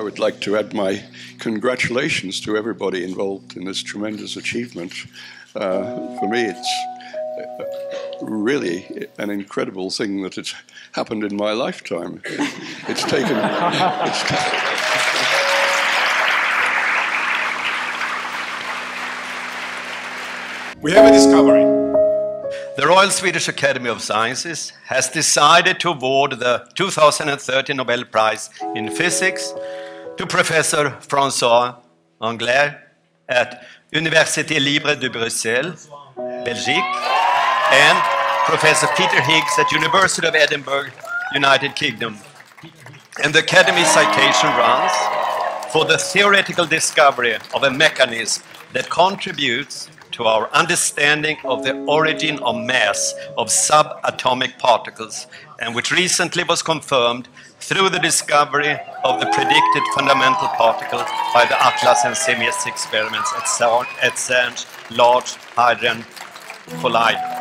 would like to add my congratulations to everybody involved in this tremendous achievement. Uh, for me, it's uh, really an incredible thing that it's happened in my lifetime. It's taken. It's We have a discovery. The Royal Swedish Academy of Sciences has decided to award the 2013 Nobel Prize in Physics to Professor François Englert at Université Libre de Bruxelles, Belgique, and Professor Peter Higgs at University of Edinburgh, United Kingdom. And the Academy citation runs for the theoretical discovery of a mechanism that contributes to our understanding of the origin of mass of subatomic particles, and which recently was confirmed through the discovery of the predicted fundamental particle by the Atlas and CMS experiments at CERN's Large Hadron Collider.